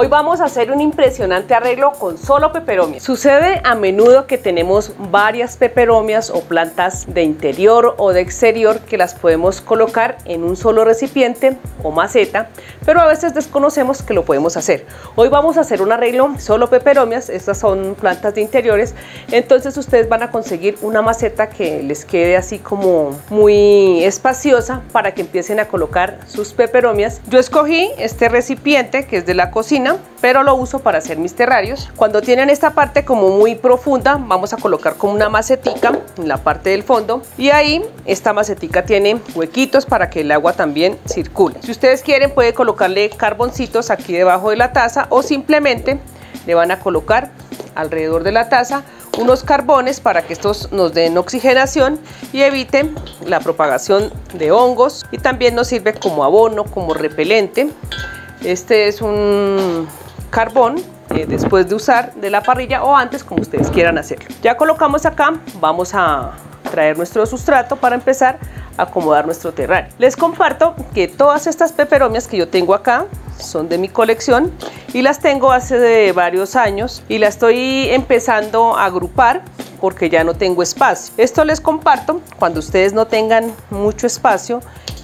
Hoy vamos a hacer un impresionante arreglo con solo peperomias. Sucede a menudo que tenemos varias peperomias o plantas de interior o de exterior que las podemos colocar en un solo recipiente o maceta, pero a veces desconocemos que lo podemos hacer. Hoy vamos a hacer un arreglo solo peperomias, estas son plantas de interiores, entonces ustedes van a conseguir una maceta que les quede así como muy espaciosa para que empiecen a colocar sus peperomias. Yo escogí este recipiente que es de la cocina pero lo uso para hacer mis terrarios. Cuando tienen esta parte como muy profunda, vamos a colocar como una macetica en la parte del fondo y ahí esta macetica tiene huequitos para que el agua también circule. Si ustedes quieren puede colocarle carboncitos aquí debajo de la taza o simplemente le van a colocar alrededor de la taza unos carbones para que estos nos den oxigenación y eviten la propagación de hongos y también nos sirve como abono, como repelente este es un carbón después de usar de la parrilla o antes como ustedes quieran hacerlo. Ya colocamos acá, vamos a traer nuestro sustrato para empezar a acomodar nuestro terrario. Les comparto que todas estas peperomias que yo tengo acá son de mi colección y las tengo hace de varios años y las estoy empezando a agrupar porque ya no tengo espacio. Esto les comparto cuando ustedes no tengan mucho espacio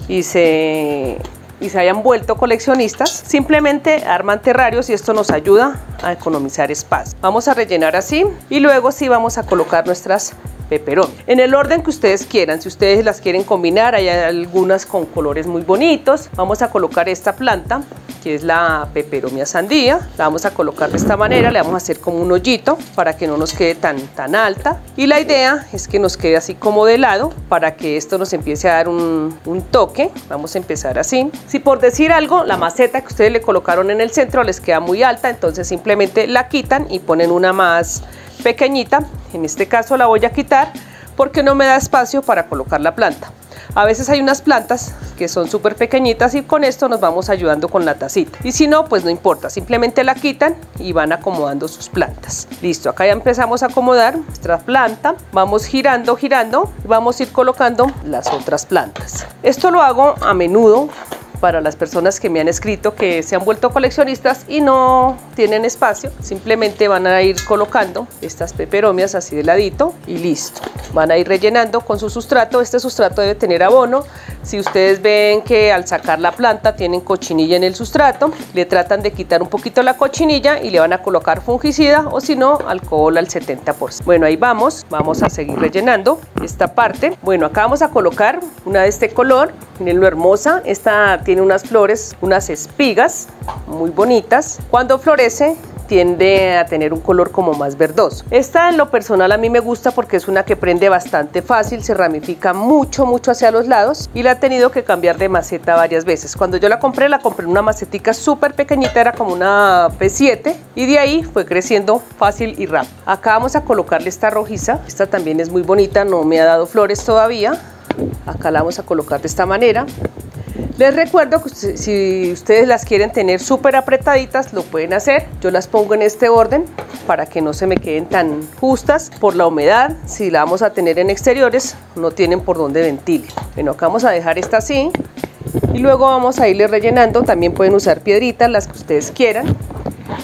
y se y se hayan vuelto coleccionistas, simplemente arman terrarios y esto nos ayuda a economizar espacio. Vamos a rellenar así y luego sí vamos a colocar nuestras peperón. En el orden que ustedes quieran, si ustedes las quieren combinar, hay algunas con colores muy bonitos. Vamos a colocar esta planta que es la peperomia sandía. La vamos a colocar de esta manera, le vamos a hacer como un hoyito para que no nos quede tan, tan alta. Y la idea es que nos quede así como de lado para que esto nos empiece a dar un, un toque. Vamos a empezar así. Si por decir algo, la maceta que ustedes le colocaron en el centro les queda muy alta, entonces simplemente la quitan y ponen una más pequeñita. En este caso la voy a quitar porque no me da espacio para colocar la planta. A veces hay unas plantas que son súper pequeñitas y con esto nos vamos ayudando con la tacita. Y si no, pues no importa, simplemente la quitan y van acomodando sus plantas. Listo, acá ya empezamos a acomodar nuestra planta. Vamos girando, girando y vamos a ir colocando las otras plantas. Esto lo hago a menudo para las personas que me han escrito que se han vuelto coleccionistas y no tienen espacio, simplemente van a ir colocando estas peperomias así de ladito y listo. Van a ir rellenando con su sustrato, este sustrato debe tener abono. Si ustedes ven que al sacar la planta tienen cochinilla en el sustrato, le tratan de quitar un poquito la cochinilla y le van a colocar fungicida o si no, alcohol al 70%. Bueno, ahí vamos, vamos a seguir rellenando esta parte. Bueno, acá vamos a colocar una de este color, miren lo hermosa, esta tiene unas flores, unas espigas muy bonitas. Cuando florece tiende a tener un color como más verdoso. Esta en lo personal a mí me gusta porque es una que prende bastante fácil, se ramifica mucho, mucho hacia los lados y la he tenido que cambiar de maceta varias veces. Cuando yo la compré, la compré en una macetica súper pequeñita, era como una P7 y de ahí fue creciendo fácil y rápido. Acá vamos a colocarle esta rojiza, esta también es muy bonita, no me ha dado flores todavía. Acá la vamos a colocar de esta manera. Les recuerdo que si ustedes las quieren tener súper apretaditas, lo pueden hacer. Yo las pongo en este orden para que no se me queden tan justas por la humedad. Si la vamos a tener en exteriores, no tienen por dónde ventilar. Bueno, acá vamos a dejar esta así. Y luego vamos a irle rellenando. También pueden usar piedritas, las que ustedes quieran.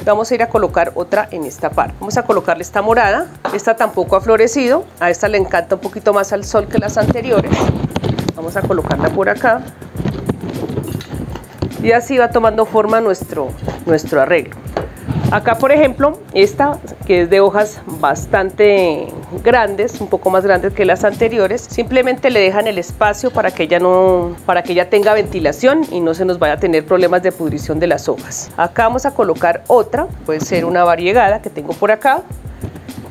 Vamos a ir a colocar otra en esta parte. Vamos a colocarle esta morada. Esta tampoco ha florecido. A esta le encanta un poquito más al sol que las anteriores. Vamos a colocarla por acá y así va tomando forma nuestro, nuestro arreglo. Acá, por ejemplo, esta que es de hojas bastante grandes, un poco más grandes que las anteriores, simplemente le dejan el espacio para que ella no, para que ella tenga ventilación y no se nos vaya a tener problemas de pudrición de las hojas. Acá vamos a colocar otra, puede ser una variegada que tengo por acá,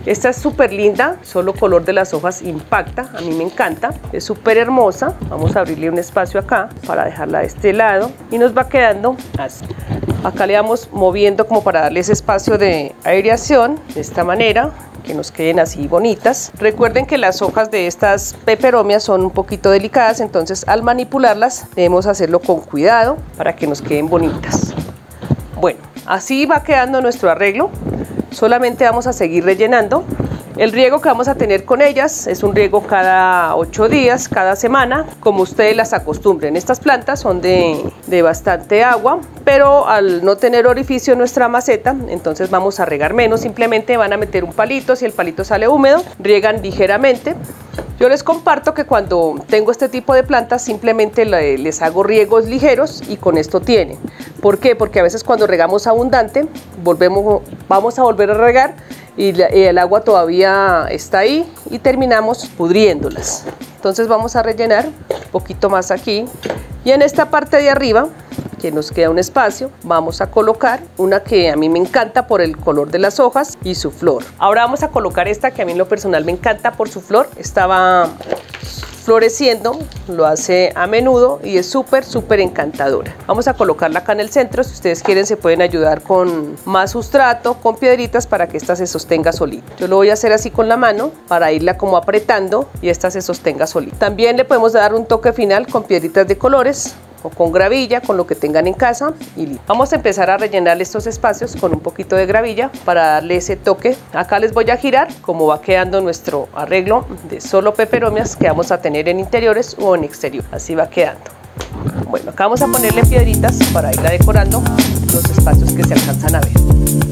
esta es súper linda, solo color de las hojas impacta, a mí me encanta, es súper hermosa. Vamos a abrirle un espacio acá para dejarla de este lado y nos va quedando así. Acá le vamos moviendo como para darle ese espacio de aireación de esta manera que nos queden así bonitas. Recuerden que las hojas de estas peperomias son un poquito delicadas, entonces al manipularlas debemos hacerlo con cuidado para que nos queden bonitas. Bueno, así va quedando nuestro arreglo solamente vamos a seguir rellenando El riego que vamos a tener con ellas es un riego cada 8 días, cada semana, como ustedes las acostumbren. Estas plantas son de, de bastante agua, pero al no tener orificio en nuestra maceta, entonces vamos a regar menos, simplemente van a meter un palito, si el palito sale húmedo, riegan ligeramente. Yo les comparto que cuando tengo este tipo de plantas simplemente les hago riegos ligeros y con esto tienen. ¿Por qué? Porque a veces cuando regamos abundante, volvemos, vamos a volver a regar y, el agua todavía está ahí y terminamos pudriéndolas. Entonces vamos a rellenar un poquito más aquí y en esta parte de arriba que nos queda un espacio, vamos a colocar una que a mí me encanta por el color de las hojas y su flor. Ahora vamos a colocar esta que a mí en lo personal me encanta por su flor. Estaba floreciendo, lo hace a menudo y es súper, súper encantadora. Vamos a colocarla acá en el centro, si ustedes quieren se pueden ayudar con más sustrato, con piedritas para que esta se sostenga solita. Yo lo voy a hacer así con la mano para irla como apretando y esta se sostenga solita. También le podemos dar un toque final con piedritas de colores o con gravilla, con lo que tengan en casa y Vamos a empezar a rellenar estos espacios con un poquito de gravilla para darle ese toque. Acá les voy a girar cómo va quedando nuestro arreglo de solo peperomias que vamos a tener en interiores o en exterior. Así va quedando. Bueno, acá vamos a ponerle piedritas para irla decorando los espacios que se alcanzan a ver.